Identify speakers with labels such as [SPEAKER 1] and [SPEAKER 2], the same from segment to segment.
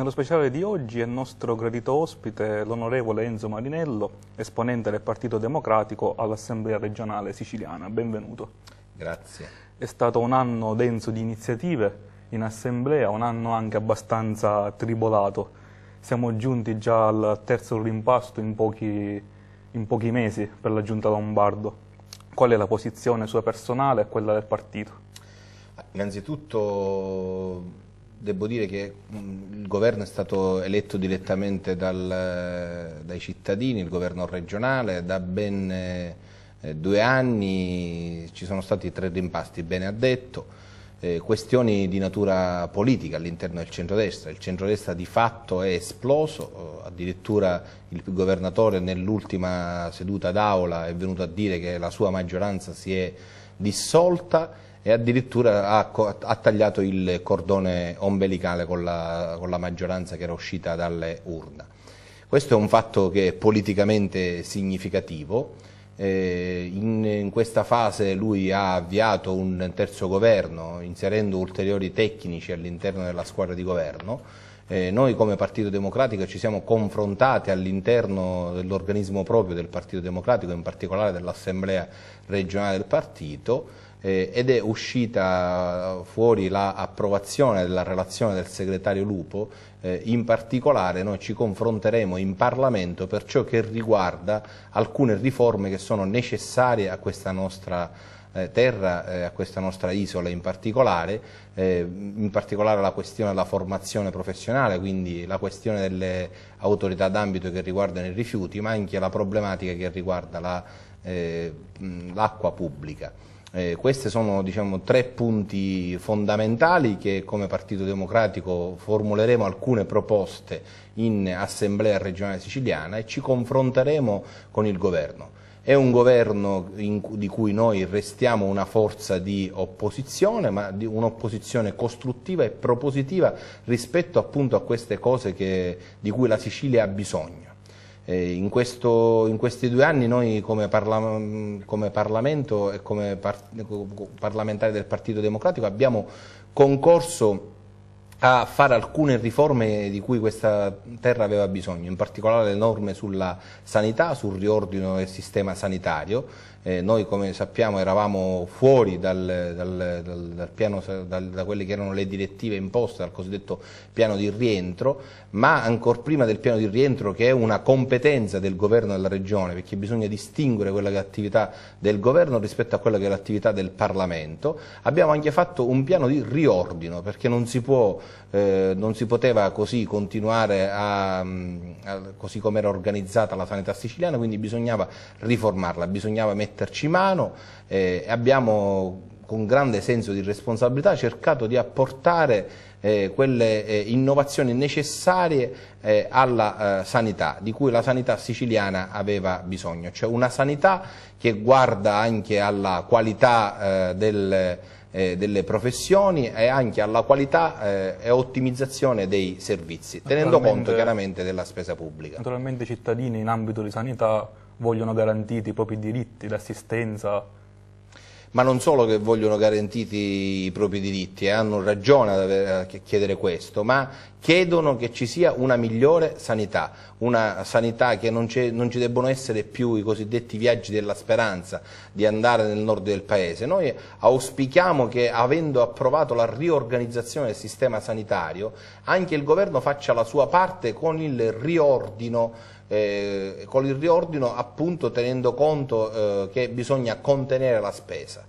[SPEAKER 1] Nello speciale di oggi è nostro gradito ospite l'onorevole Enzo Marinello, esponente del Partito Democratico all'Assemblea regionale siciliana. Benvenuto.
[SPEAKER 2] Grazie.
[SPEAKER 1] È stato un anno denso di iniziative in Assemblea, un anno anche abbastanza tribolato. Siamo giunti già al terzo rimpasto in pochi, in pochi mesi per la Giunta Lombardo. Qual è la posizione sua personale e quella del partito?
[SPEAKER 2] Innanzitutto devo dire che il governo è stato eletto direttamente dal, dai cittadini, il governo regionale, da ben eh, due anni ci sono stati tre rimpasti, bene ha detto, eh, questioni di natura politica all'interno del centrodestra, il centrodestra di fatto è esploso, addirittura il governatore nell'ultima seduta d'aula è venuto a dire che la sua maggioranza si è dissolta e addirittura ha, ha, tagliato il cordone ombelicale con la, con la maggioranza che era uscita dalle urna. Questo è un fatto che è politicamente significativo, eh, in, in, questa fase lui ha avviato un terzo governo inserendo ulteriori tecnici all'interno della squadra di governo. Eh, noi come Partito Democratico ci siamo confrontati all'interno dell'organismo proprio del Partito Democratico, in particolare dell'Assemblea regionale del partito, eh, ed è uscita fuori l'approvazione della relazione del segretario Lupo, eh, in particolare noi ci confronteremo in Parlamento per ciò che riguarda alcune riforme che sono necessarie a questa nostra eh, terra, eh, a questa nostra isola in particolare, eh, in particolare la questione della formazione professionale, quindi la questione delle autorità d'ambito che riguardano i rifiuti, ma anche la problematica che riguarda eh, l'acqua la, pubblica. Eh, questi sono diciamo, tre punti fondamentali che come Partito Democratico formuleremo alcune proposte in Assemblea regionale siciliana e ci confronteremo con il governo. È un governo in, di cui noi restiamo una forza di opposizione, ma di un'opposizione costruttiva e propositiva rispetto appunto a queste cose che, di cui la Sicilia ha bisogno. In, questo, in, questi due anni noi come, parla, come Parlamento e come par, parlamentari del Partito Democratico abbiamo concorso a fare alcune riforme di cui questa terra aveva bisogno, in particolare le norme sulla sanità, sul riordino del sistema sanitario, eh, noi come sappiamo eravamo fuori dal, dal, dal, piano, da quelle che erano le direttive imposte dal cosiddetto piano di rientro, ma ancora prima del piano di rientro che è una competenza del governo della regione, perché bisogna distinguere quella che è l'attività del governo rispetto a quella che è l'attività del Parlamento, abbiamo anche fatto un piano di riordino, perché non si, può, eh, non si poteva così continuare a, a così come era organizzata la sanità siciliana, quindi bisognava riformarla, bisognava mettere metterci mano e eh, abbiamo con grande senso di responsabilità cercato di apportare eh, quelle eh, innovazioni necessarie eh, alla eh, sanità, di cui la sanità siciliana aveva bisogno, cioè una sanità che guarda anche alla qualità eh, del, eh, delle professioni e anche alla qualità e ottimizzazione dei servizi, tenendo conto chiaramente della spesa pubblica.
[SPEAKER 1] Naturalmente i cittadini in ambito di sanità vogliono garantiti i propri diritti, l'assistenza.
[SPEAKER 2] Ma non solo che vogliono garantiti i propri diritti, e hanno ragione a chiedere questo, ma chiedono che ci sia una migliore sanità, una sanità che non, non ci debbono essere più i cosiddetti viaggi della speranza di andare nel nord del paese. Noi auspichiamo che avendo approvato la riorganizzazione del sistema sanitario, anche il governo faccia la sua parte con il riordino eh, con il riordino appunto tenendo conto eh, che bisogna contenere la spesa.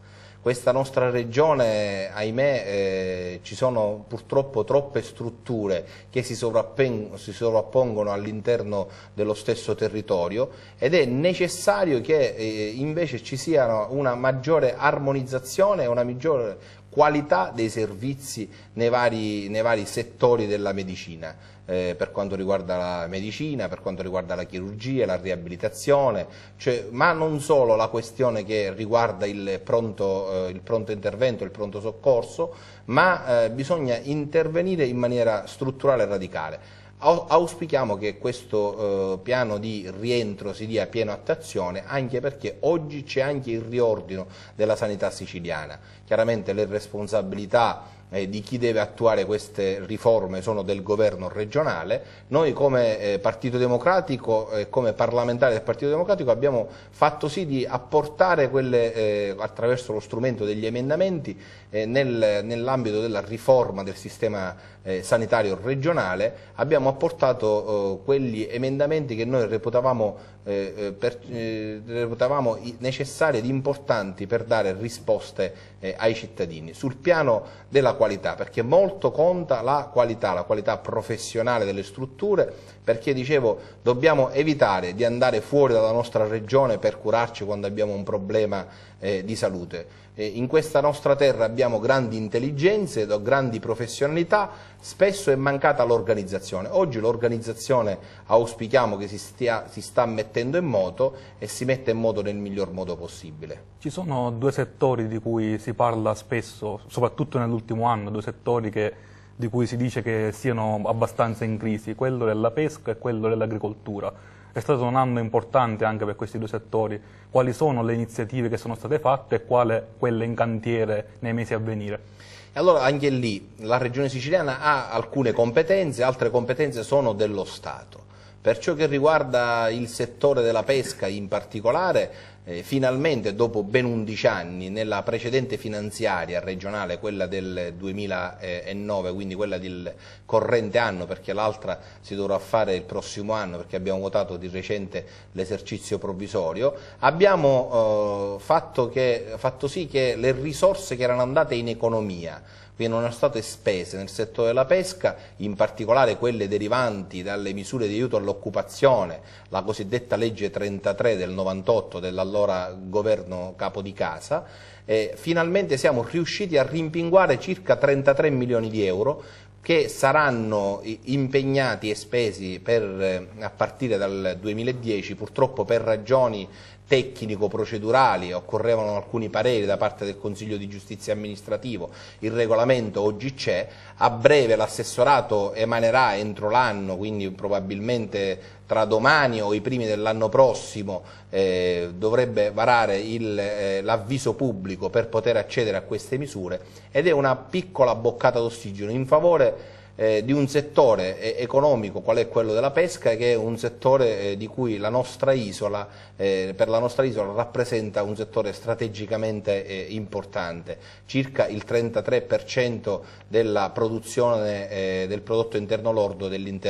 [SPEAKER 2] Questa nostra regione, ahimè, eh, ci sono purtroppo troppe strutture che si, si sovrappongono all'interno dello stesso territorio ed è necessario che eh, invece ci sia una maggiore armonizzazione e una maggiore qualità dei servizi nei vari, nei vari settori della medicina, eh, per quanto riguarda la medicina, per quanto riguarda la chirurgia, la riabilitazione, cioè, ma non solo la questione che riguarda il pronto, eh, il pronto intervento, il pronto soccorso, ma eh, bisogna intervenire in maniera strutturale e radicale. Auspichiamo che questo eh, piano di rientro si dia piena attuazione anche perché oggi c'è anche il riordino della sanità siciliana. Chiaramente le responsabilità eh, di chi deve attuare queste riforme sono del governo regionale. Noi come eh, Partito Democratico e come parlamentari del Partito Democratico abbiamo fatto sì di apportare quelle, eh, attraverso lo strumento degli emendamenti eh, nel, nell'ambito della riforma del sistema eh, sanitario regionale, abbiamo apportato eh, quegli emendamenti che noi reputavamo, per, reputavamo necessari ed importanti per dare risposte ai cittadini. Sul piano della qualità, perché molto conta la qualità, la qualità professionale delle strutture, perché dicevo dobbiamo evitare di andare fuori dalla nostra regione per curarci quando abbiamo un problema eh, di salute. Eh, in questa nostra terra abbiamo grandi intelligenze, grandi professionalità, spesso è mancata l'organizzazione. Oggi l'organizzazione auspichiamo che si, stia, si sta mettendo in moto e si mette in moto nel miglior modo possibile.
[SPEAKER 1] Ci sono due settori di cui si parla spesso, soprattutto nell'ultimo anno, due settori che, di cui si dice che siano abbastanza in crisi, quello della pesca e quello dell'agricoltura. È stato un anno importante anche per questi due settori. Quali sono le iniziative che sono state fatte e quale quelle in cantiere nei mesi a venire?
[SPEAKER 2] Allora anche lì la Regione siciliana ha alcune competenze, altre competenze sono dello Stato. Per ciò che riguarda il settore della pesca in particolare, eh, finalmente dopo ben 11 anni nella precedente finanziaria regionale, quella del 2009, quindi quella del corrente anno perché l'altra si dovrà fare il prossimo anno perché abbiamo votato di recente l'esercizio provvisorio, abbiamo eh, fatto, che, fatto sì che le risorse che erano andate in economia erano state spese nel settore della pesca, in particolare quelle derivanti dalle misure di aiuto all'occupazione, la cosiddetta legge 33 del 98 dell'allora governo capo di casa, eh, finalmente siamo riusciti a rimpinguare circa 33 milioni di euro che saranno impegnati e spesi per, eh, a partire dal 2010, purtroppo per ragioni tecnico-procedurali, occorrevano alcuni pareri da parte del Consiglio di Giustizia Amministrativo, il regolamento oggi c'è, a breve l'assessorato emanerà entro l'anno, quindi probabilmente tra domani o i primi dell'anno prossimo eh, dovrebbe varare eh, l'avviso pubblico per poter accedere a queste misure ed è una piccola boccata d'ossigeno. In favore eh, di un settore eh, economico qual è quello della pesca che è un settore eh, di cui la nostra isola, eh, per la nostra isola rappresenta un settore strategicamente eh, importante, circa il 33% della produzione del prodotto interno lordo dell'intero